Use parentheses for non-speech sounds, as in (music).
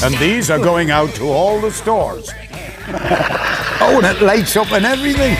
And these are going out to all the stores. (laughs) oh, and it lights up and everything.